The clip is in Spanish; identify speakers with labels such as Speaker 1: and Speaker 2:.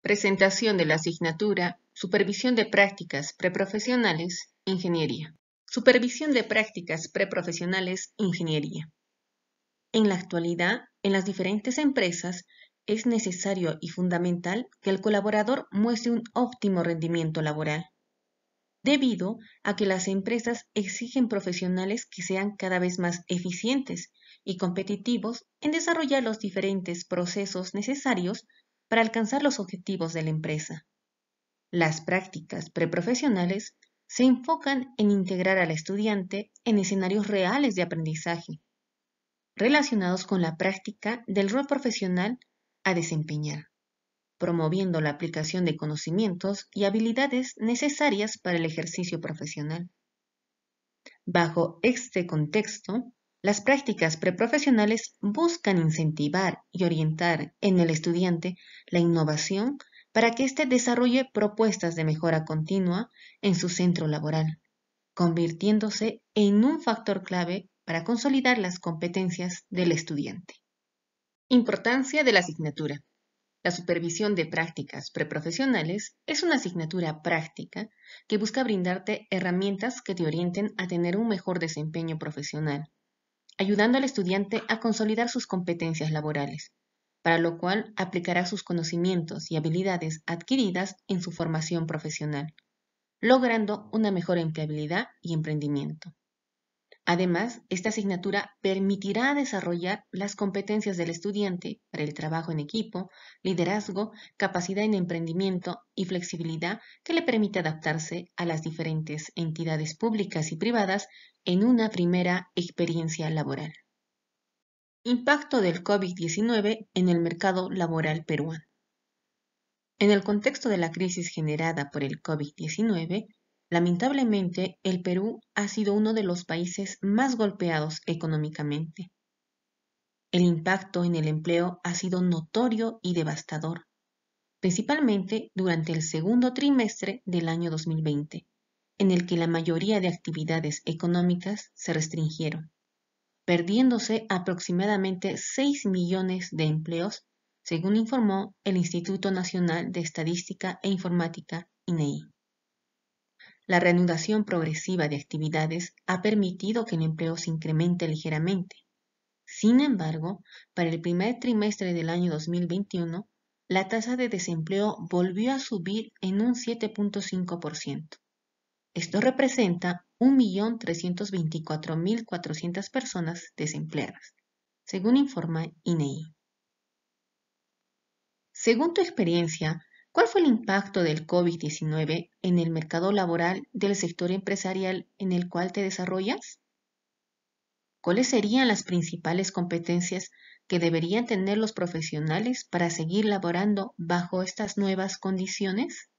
Speaker 1: Presentación de la asignatura Supervisión de Prácticas Preprofesionales, Ingeniería. Supervisión de Prácticas Preprofesionales, Ingeniería. En la actualidad, en las diferentes empresas, es necesario y fundamental que el colaborador muestre un óptimo rendimiento laboral, debido a que las empresas exigen profesionales que sean cada vez más eficientes y competitivos en desarrollar los diferentes procesos necesarios para alcanzar los objetivos de la empresa. Las prácticas preprofesionales se enfocan en integrar al estudiante en escenarios reales de aprendizaje, relacionados con la práctica del rol profesional a desempeñar, promoviendo la aplicación de conocimientos y habilidades necesarias para el ejercicio profesional. Bajo este contexto, las prácticas preprofesionales buscan incentivar y orientar en el estudiante la innovación para que éste desarrolle propuestas de mejora continua en su centro laboral, convirtiéndose en un factor clave para consolidar las competencias del estudiante. Importancia de la asignatura. La supervisión de prácticas preprofesionales es una asignatura práctica que busca brindarte herramientas que te orienten a tener un mejor desempeño profesional ayudando al estudiante a consolidar sus competencias laborales, para lo cual aplicará sus conocimientos y habilidades adquiridas en su formación profesional, logrando una mejor empleabilidad y emprendimiento. Además, esta asignatura permitirá desarrollar las competencias del estudiante para el trabajo en equipo, liderazgo, capacidad en emprendimiento y flexibilidad que le permite adaptarse a las diferentes entidades públicas y privadas en una primera experiencia laboral. Impacto del COVID-19 en el mercado laboral peruano. En el contexto de la crisis generada por el COVID-19, Lamentablemente, el Perú ha sido uno de los países más golpeados económicamente. El impacto en el empleo ha sido notorio y devastador, principalmente durante el segundo trimestre del año 2020, en el que la mayoría de actividades económicas se restringieron, perdiéndose aproximadamente 6 millones de empleos, según informó el Instituto Nacional de Estadística e Informática, INEI. La reanudación progresiva de actividades ha permitido que el empleo se incremente ligeramente. Sin embargo, para el primer trimestre del año 2021, la tasa de desempleo volvió a subir en un 7.5%. Esto representa 1.324.400 personas desempleadas, según informa INEI. Según tu experiencia, ¿Cuál fue el impacto del COVID-19 en el mercado laboral del sector empresarial en el cual te desarrollas? ¿Cuáles serían las principales competencias que deberían tener los profesionales para seguir laborando bajo estas nuevas condiciones?